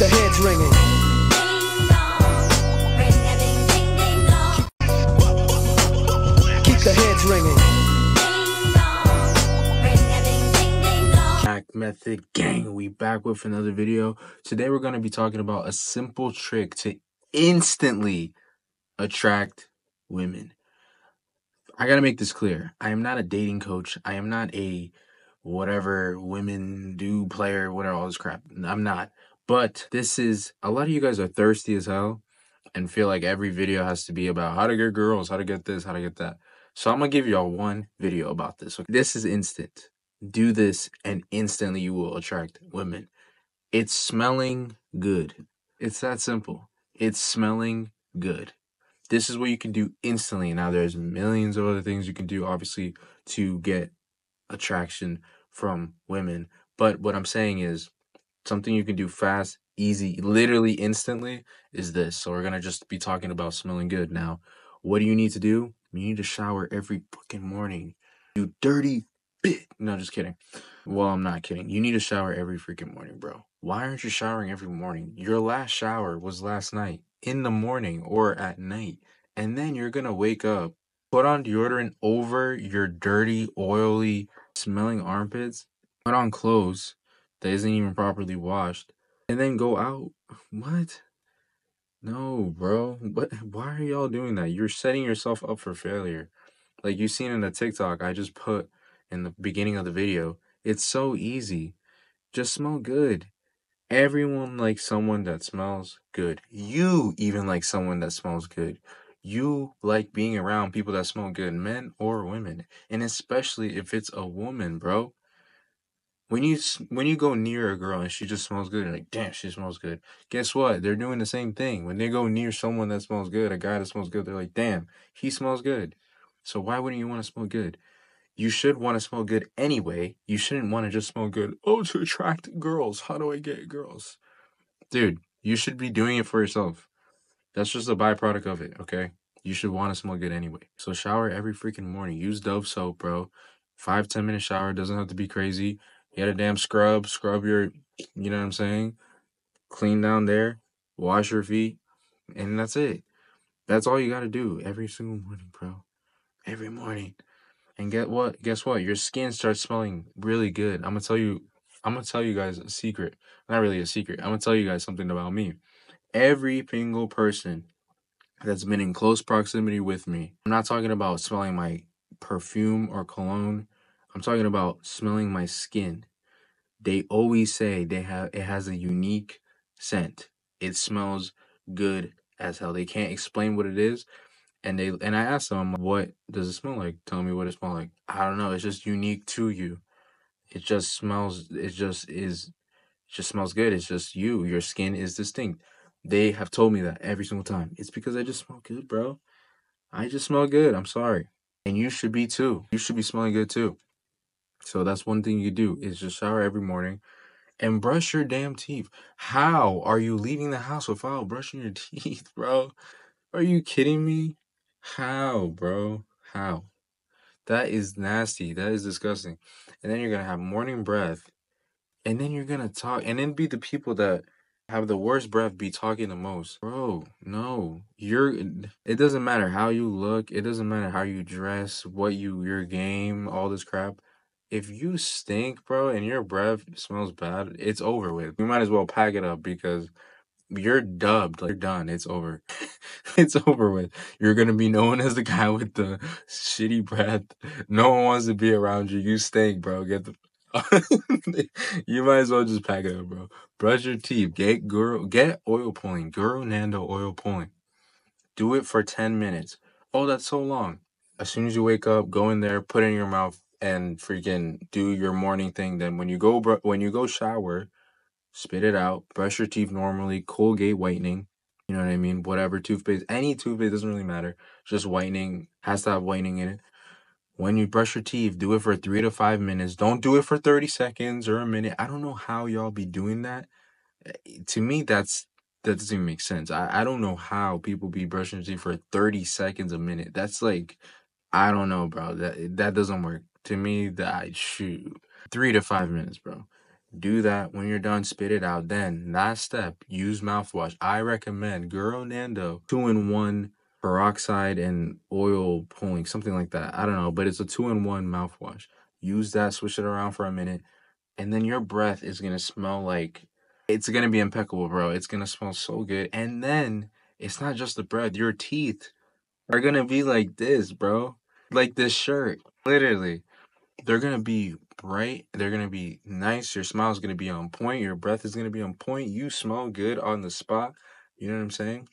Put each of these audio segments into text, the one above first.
the heads ringing. Keep the heads ringing. Mac Method Gang, we back with another video. Today we're going to be talking about a simple trick to instantly attract women. I got to make this clear. I am not a dating coach. I am not a whatever women do player, whatever all this crap. I'm not. But this is a lot of you guys are thirsty as hell and feel like every video has to be about how to get girls, how to get this, how to get that. So I'm gonna give y'all one video about this. This is instant. Do this and instantly you will attract women. It's smelling good. It's that simple. It's smelling good. This is what you can do instantly. Now there's millions of other things you can do obviously to get attraction from women. But what I'm saying is something you can do fast, easy, literally instantly is this. So we're gonna just be talking about smelling good. Now, what do you need to do? You need to shower every fucking morning. You dirty bit. No, just kidding. Well, I'm not kidding. You need to shower every freaking morning, bro. Why aren't you showering every morning? Your last shower was last night, in the morning or at night. And then you're gonna wake up, put on deodorant over your dirty, oily, smelling armpits, put on clothes that isn't even properly washed, and then go out. What? No, bro. What? Why are y'all doing that? You're setting yourself up for failure. Like you seen in the TikTok I just put in the beginning of the video. It's so easy. Just smell good. Everyone likes someone that smells good. You even like someone that smells good. You like being around people that smell good, men or women, and especially if it's a woman, bro when you when you go near a girl and she just smells good, you're like, damn, she smells good. Guess what? They're doing the same thing. When they go near someone that smells good, a guy that smells good, they're like, damn, he smells good. So why wouldn't you want to smell good? You should want to smell good anyway. You shouldn't want to just smell good. Oh, to attract girls. How do I get girls? Dude, you should be doing it for yourself. That's just a byproduct of it, okay? You should want to smell good anyway. So shower every freaking morning. Use Dove soap, bro. Five, ten minute shower. Doesn't have to be crazy. Get a damn scrub, scrub your, you know what I'm saying? Clean down there, wash your feet, and that's it. That's all you got to do every single morning, bro. Every morning. And get what? Guess what? Your skin starts smelling really good. I'm gonna tell you. I'm gonna tell you guys a secret. Not really a secret. I'm gonna tell you guys something about me. Every single person that's been in close proximity with me. I'm not talking about smelling my perfume or cologne. I'm talking about smelling my skin. They always say they have it has a unique scent. It smells good as hell. They can't explain what it is. And they and I asked them, what does it smell like? Tell me what it smells like. I don't know. It's just unique to you. It just smells it just is it just smells good. It's just you. Your skin is distinct. They have told me that every single time. It's because I just smell good, bro. I just smell good. I'm sorry. And you should be too. You should be smelling good too. So that's one thing you do is just shower every morning and brush your damn teeth. How are you leaving the house without brushing your teeth, bro? Are you kidding me? How, bro? How? That is nasty. That is disgusting. And then you're gonna have morning breath, and then you're gonna talk, and then be the people that have the worst breath be talking the most. Bro, no. You're it doesn't matter how you look, it doesn't matter how you dress, what you your game, all this crap if you stink, bro, and your breath smells bad, it's over with. You might as well pack it up because you're dubbed. You're done. It's over. it's over with. You're gonna be known as the guy with the shitty breath. No one wants to be around you. You stink, bro. Get the. you might as well just pack it up, bro. Brush your teeth. Get girl. Get oil pulling. GuruNanda oil pulling. Do it for ten minutes. Oh, that's so long. As soon as you wake up, go in there, put it in your mouth, and freaking do your morning thing. Then when you go br- when you go shower, spit it out, brush your teeth normally, Colgate whitening. You know what I mean? Whatever toothpaste, any toothpaste doesn't really matter. Just whitening has to have whitening in it. When you brush your teeth, do it for three to five minutes. Don't do it for 30 seconds or a minute. I don't know how y'all be doing that. Eh, to me, that's that doesn't even make sense. I, I don't know how people be brushing teeth for 30 seconds a minute. That's like I don't know, bro. That that doesn't work to me that I shoot three to five minutes, bro. Do that when you're done, spit it out. Then last step, use mouthwash. I recommend GuruNanda two in one peroxide and oil pulling, something like that. I don't know, but it's a two in one mouthwash. Use that, switch it around for a minute, and then your breath is gonna smell like it's gonna be impeccable, bro. It's gonna smell so good. And then it's not just the breath, your teeth are gonna be like this, bro. Like this shirt. Literally. They're gonna be bright, they're gonna be nice, your smile is gonna be on point, your breath is gonna be on point, you smell good on the spot. You know what I'm saying?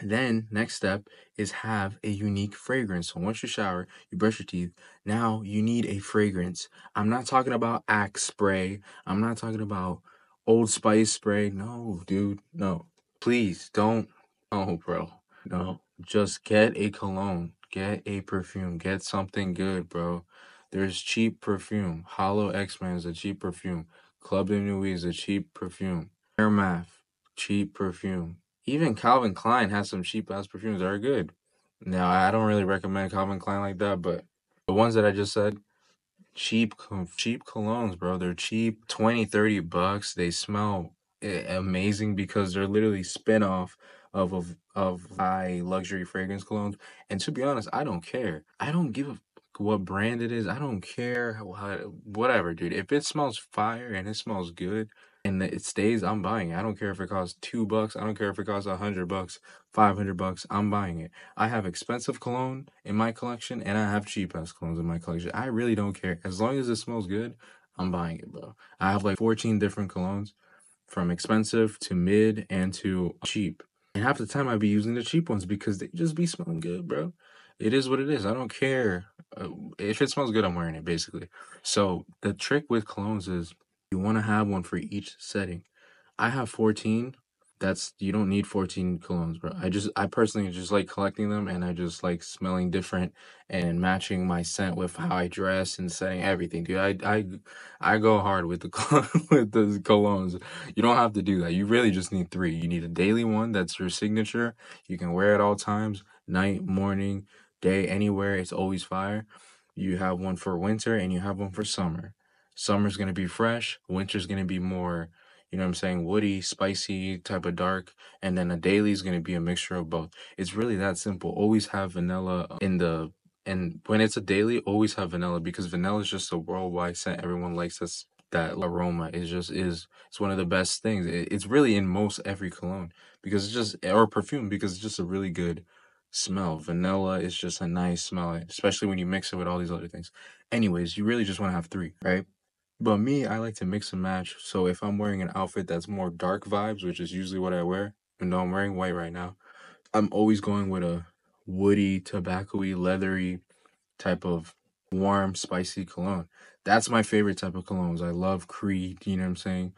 Then, next step is have a unique fragrance. So once you shower, you brush your teeth. Now you need a fragrance. I'm not talking about Axe spray. I'm not talking about Old Spice spray. No, dude. No. Please don't. Oh, bro. No. Just get a cologne. Get a perfume. Get something good, bro. There's cheap perfume. Hollow X-Men is a cheap perfume. Club de Nuit is a cheap perfume. Armaf, cheap perfume. Even Calvin Klein has some cheap ass perfumes that are good. Now, I don't really recommend Calvin Klein like that, but the ones that I just said, cheap cheap colognes, bro. They're cheap, 20, 30 bucks. They smell amazing because they're literally spin-off of of of high luxury fragrance colognes. And to be honest, I don't care. I don't give a what brand it is. I don't care whatever, dude. If it smells fire and it smells good, and it stays, I'm buying it. I don't care if it costs two bucks. I don't care if it costs a hundred bucks, five hundred bucks. I'm buying it. I have expensive cologne in my collection, and I have cheap ass colognes in my collection. I really don't care as long as it smells good. I'm buying it, bro. I have like 14 different colognes, from expensive to mid and to cheap. And half the time I be using the cheap ones because they just be smelling good, bro. It is what it is. I don't care uh, if it smells good. I'm wearing it basically. So the trick with colognes is you want to have one for each setting. I have 14. That's you don't need 14 colognes, bro. I just I personally just like collecting them and I just like smelling different and matching my scent with how I dress and setting everything. Dude, I I I go hard with the with the colognes. You don't have to do that. You really just need 3. You need a daily one that's your signature. You can wear it all times, night, morning, day, anywhere. It's always fire. You have one for winter and you have one for summer. Summer's gonna be fresh. Winter's gonna be more, you know what I'm saying, woody, spicy, type of dark. And then a daily is gonna be a mixture of both. It's really that simple. Always have vanilla uh, in the and when it's a daily, always have vanilla because vanilla is just a worldwide scent. Everyone likes this that aroma. is just is. It's one of the best things. It, it's really in most every cologne because it's just or perfume because it's just a really good smell. Vanilla is just a nice smell, especially when you mix it with all these other things. Anyways, you really just want to have three, right? But me, I like to mix and match. So if I'm wearing an outfit that's more dark vibes, which is usually what I wear, even though I'm wearing white right now, I'm always going with a woody, tobacco-y, leathery type of warm, spicy cologne. That's my favorite type of colognes. I love Creed, you know what I'm saying?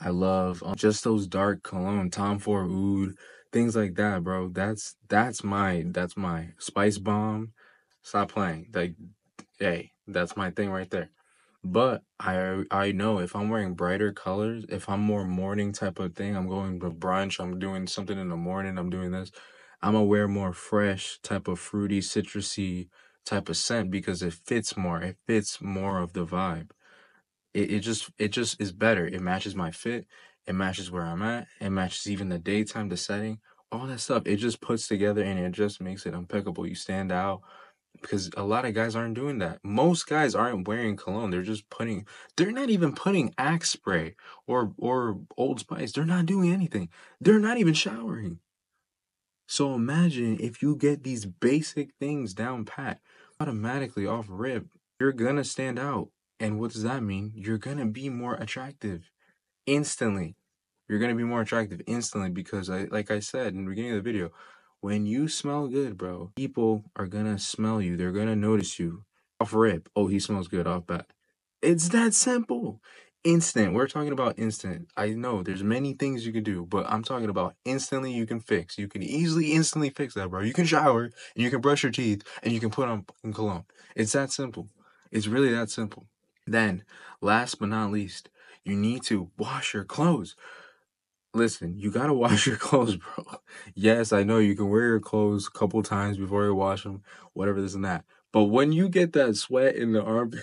I love um, just those dark cologne, Tom Ford Oud, things like that, bro. That's that's my that's my Spice Bomb. Stop playing. Like, hey, that's my thing right there. But I I know if I'm wearing brighter colors, if I'm more morning type of thing, I'm going to brunch, I'm doing something in the morning, I'm doing this, I'm gonna wear more fresh type of fruity, citrusy type of scent because it fits more. It fits more of the vibe. It it just it just is better. It matches my fit. It matches where I'm at. It matches even the daytime, the setting, all that stuff. It just puts together and it just makes it impeccable. You stand out because a lot of guys aren't doing that. Most guys aren't wearing cologne. They're just putting they're not even putting axe spray or or old spice. They're not doing anything. They're not even showering. So imagine if you get these basic things down pat, automatically off rip, you're gonna stand out. And what does that mean? You're gonna be more attractive instantly. You're gonna be more attractive instantly because I like I said in the beginning of the video, when you smell good, bro, people are gonna smell you. They're gonna notice you. Off rip. Oh, he smells good off bat. It's that simple. Instant. We're talking about instant. I know there's many things you can do, but I'm talking about instantly you can fix. You can easily instantly fix that, bro. You can shower and you can brush your teeth and you can put on cologne. It's that simple. It's really that simple. Then, last but not least, you need to wash your clothes. Listen, you gotta wash your clothes, bro. Yes, I know you can wear your clothes a couple times before you wash them, whatever this and that. But when you get that sweat in the armpit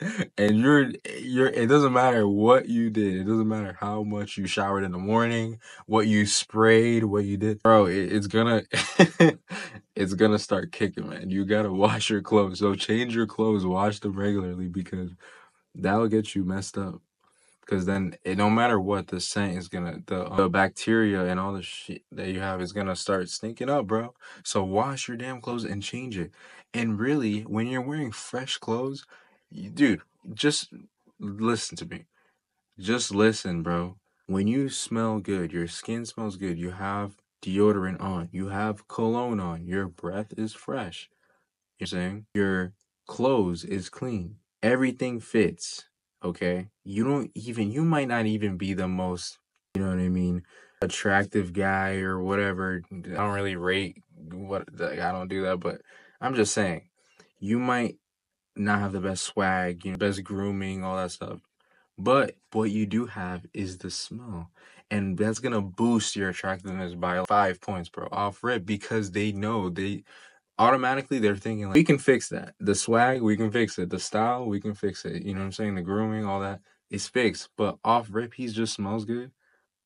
and you're you're it doesn't matter what you did, it doesn't matter how much you showered in the morning, what you sprayed, what you did, bro, it, it's gonna it's gonna start kicking, man. You gotta wash your clothes. So change your clothes, wash them regularly because that'll get you messed up. Cause then it no matter what the scent is gonna the um, the bacteria and all the shit that you have is gonna start stinking up, bro. So wash your damn clothes and change it. And really, when you're wearing fresh clothes, you, dude, just listen to me. Just listen, bro. When you smell good, your skin smells good, you have deodorant on, you have cologne on, your breath is fresh. You're saying your clothes is clean. Everything fits. Okay. You don't even you might not even be the most, you know what I mean, attractive guy or whatever. I don't really rate what like, I don't do that, but I'm just saying, you might not have the best swag, you know, best grooming, all that stuff. But what you do have is the smell. And that's gonna boost your attractiveness by five points, bro, off rip because they know they automatically they're thinking like we can fix that. The swag, we can fix it. The style, we can fix it. You know what I'm saying? The grooming, all that is fixed. But off rip, he just smells good.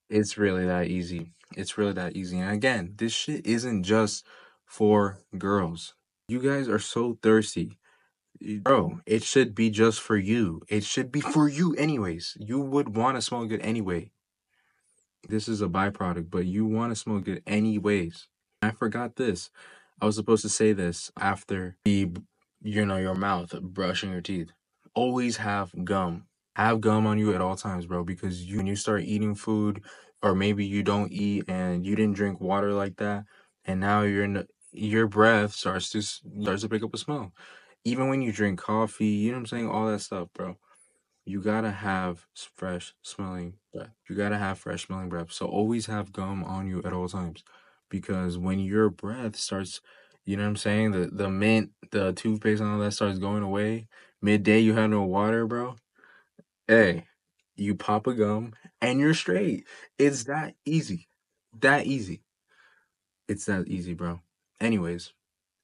It's really that easy. It's really that easy. And again, this shit isn't just for girls. You guys are so thirsty. Bro, it should be just for you. It should be for you anyways. You would want to smell good anyway. This is a byproduct, but you want to smell good anyways. I forgot this. I was supposed to say this after the, you know, your mouth brushing your teeth. Always have gum. Have gum on you at all times, bro, because you, when you start eating food, or maybe you don't eat and you didn't drink water like that, and now you're in the, your breath starts to starts to pick up a smell. Even when you drink coffee, you know what I'm saying, all that stuff, bro. You gotta have fresh smelling breath. You gotta have fresh smelling breath. So always have gum on you at all times, because when your breath starts, you know what I'm saying, the the mint, the toothpaste, and all that starts going away. Midday, you have no water, bro. Hey, you pop a gum and you're straight. It's that easy. That easy. It's that easy, bro. Anyways,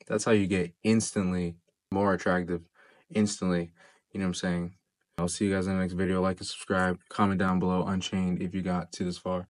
that's how you get instantly more attractive. Instantly. You know what I'm saying? I'll see you guys in the next video. Like and subscribe. Comment down below Unchained if you got to this far.